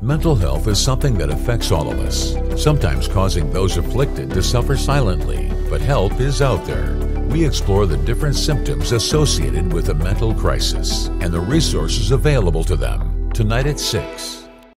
Mental health is something that affects all of us, sometimes causing those afflicted to suffer silently, but help is out there. We explore the different symptoms associated with a mental crisis and the resources available to them. Tonight at 6.